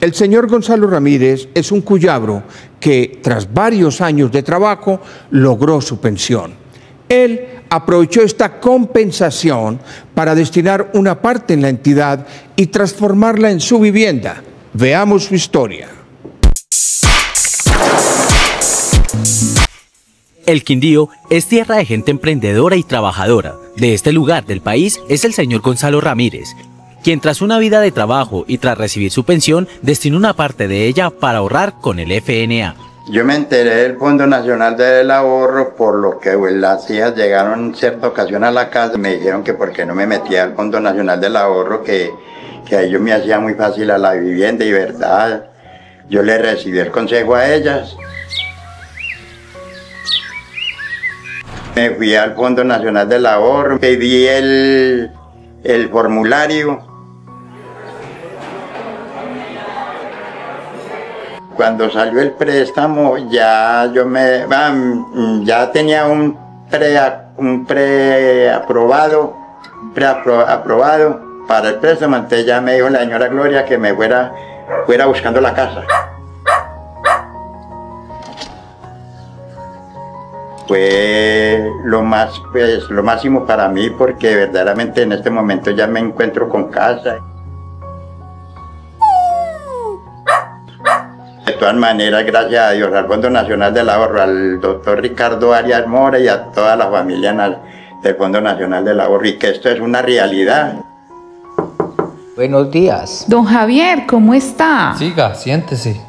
El señor Gonzalo Ramírez es un cuyabro que tras varios años de trabajo logró su pensión. Él aprovechó esta compensación para destinar una parte en la entidad y transformarla en su vivienda. Veamos su historia. El Quindío es tierra de gente emprendedora y trabajadora. De este lugar del país es el señor Gonzalo Ramírez, quien tras una vida de trabajo y tras recibir su pensión, destinó una parte de ella para ahorrar con el FNA. Yo me enteré del Fondo Nacional del Ahorro por lo que pues, las hijas llegaron en cierta ocasión a la casa y me dijeron que por qué no me metía al Fondo Nacional del Ahorro, que, que a ellos me hacía muy fácil a la vivienda y verdad. Yo le recibí el consejo a ellas. Me fui al Fondo Nacional del Ahorro, pedí el, el formulario cuando salió el préstamo ya yo me ya tenía un pre un preaprobado aprobado para el préstamo. Entonces ya me dijo la señora Gloria que me fuera fuera buscando la casa. Fue lo más pues lo máximo para mí porque verdaderamente en este momento ya me encuentro con casa todas maneras, gracias a Dios, al Fondo Nacional del Ahorro, al doctor Ricardo Arias Mora y a toda la familia del Fondo Nacional del Ahorro, y que esto es una realidad. Buenos días. Don Javier, ¿cómo está? Siga, siéntese.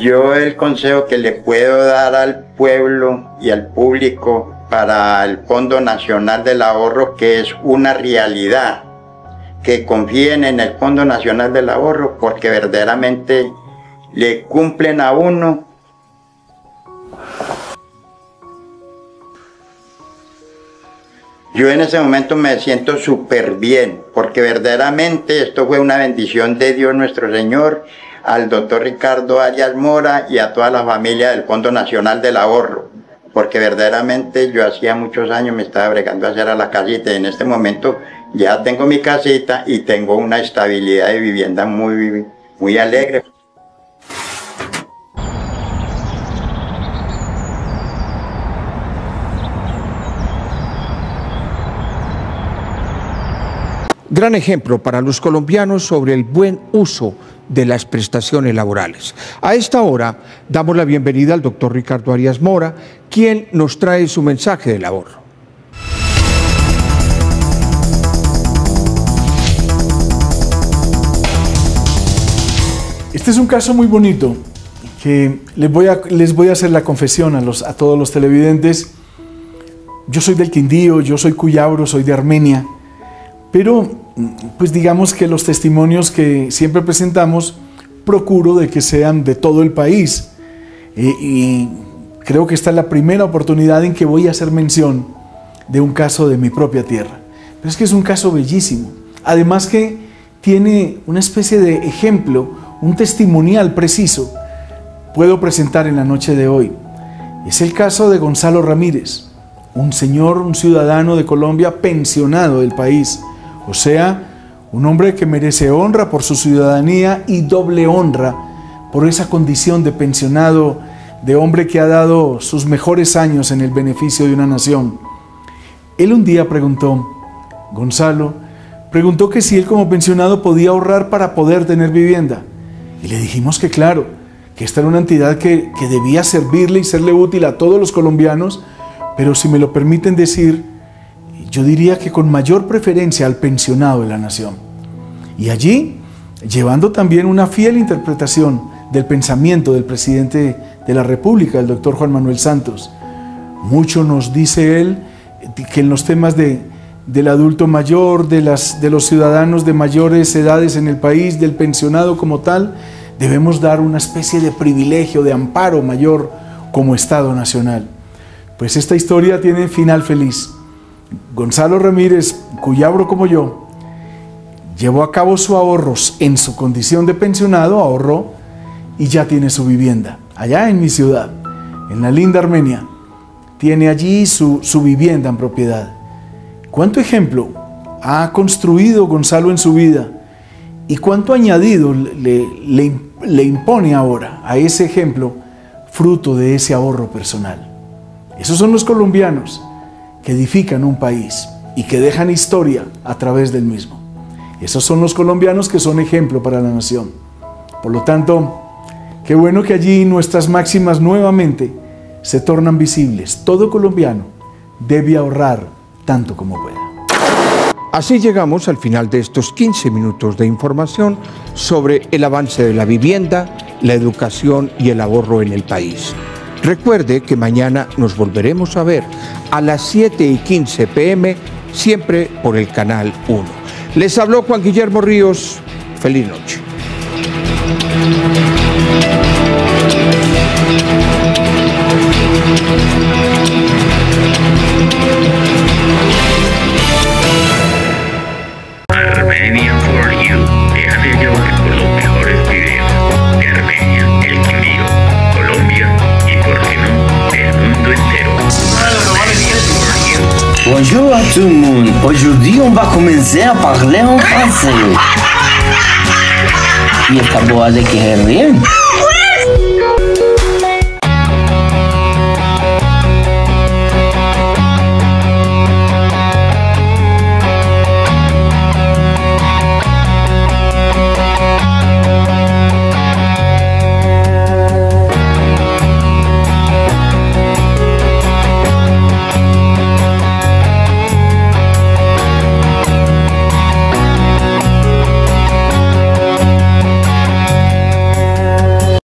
Yo el consejo que le puedo dar al pueblo y al público para el Fondo Nacional del Ahorro, que es una realidad, que confíen en el Fondo Nacional del Ahorro, porque verdaderamente le cumplen a uno. Yo en ese momento me siento súper bien, porque verdaderamente esto fue una bendición de Dios nuestro Señor, al doctor Ricardo Arias Mora y a toda la familia del Fondo Nacional del Ahorro, porque verdaderamente yo hacía muchos años me estaba bregando a hacer a la casita y en este momento ya tengo mi casita y tengo una estabilidad de vivienda muy, muy alegre. Gran ejemplo para los colombianos sobre el buen uso de las prestaciones laborales. A esta hora damos la bienvenida al doctor Ricardo Arias Mora, quien nos trae su mensaje de labor. Este es un caso muy bonito que les voy a, les voy a hacer la confesión a, a todos los televidentes. Yo soy del Quindío, yo soy cuyabro, soy de Armenia, pero pues digamos que los testimonios que siempre presentamos procuro de que sean de todo el país. y creo que esta es la primera oportunidad en que voy a hacer mención de un caso de mi propia tierra. Pero es que es un caso bellísimo. Además que tiene una especie de ejemplo, un testimonial preciso, puedo presentar en la noche de hoy. Es el caso de Gonzalo Ramírez, un señor, un ciudadano de Colombia pensionado del país o sea, un hombre que merece honra por su ciudadanía y doble honra por esa condición de pensionado, de hombre que ha dado sus mejores años en el beneficio de una nación. Él un día preguntó, Gonzalo, preguntó que si él como pensionado podía ahorrar para poder tener vivienda. Y le dijimos que claro, que esta era una entidad que, que debía servirle y serle útil a todos los colombianos, pero si me lo permiten decir, yo diría que con mayor preferencia al pensionado de la nación. Y allí, llevando también una fiel interpretación del pensamiento del presidente de la República, el doctor Juan Manuel Santos. Mucho nos dice él que en los temas de, del adulto mayor, de, las, de los ciudadanos de mayores edades en el país, del pensionado como tal, debemos dar una especie de privilegio, de amparo mayor como Estado Nacional. Pues esta historia tiene final feliz. Gonzalo Ramírez, cuyabro como yo, llevó a cabo sus ahorros en su condición de pensionado, ahorró y ya tiene su vivienda, allá en mi ciudad, en la linda Armenia. Tiene allí su, su vivienda en propiedad. ¿Cuánto ejemplo ha construido Gonzalo en su vida? ¿Y cuánto añadido le, le, le impone ahora a ese ejemplo fruto de ese ahorro personal? Esos son los colombianos que edifican un país y que dejan historia a través del mismo. Esos son los colombianos que son ejemplo para la nación. Por lo tanto, qué bueno que allí nuestras máximas nuevamente se tornan visibles. Todo colombiano debe ahorrar tanto como pueda. Así llegamos al final de estos 15 minutos de información sobre el avance de la vivienda, la educación y el ahorro en el país. Recuerde que mañana nos volveremos a ver a las 7 y 15 pm, siempre por el canal 1. Les habló Juan Guillermo Ríos. Feliz noche. Armenia for You. Bonjour à tout le monde. Aujourd'hui, on va commencer à parler en français. Y esta boa de que se ríen.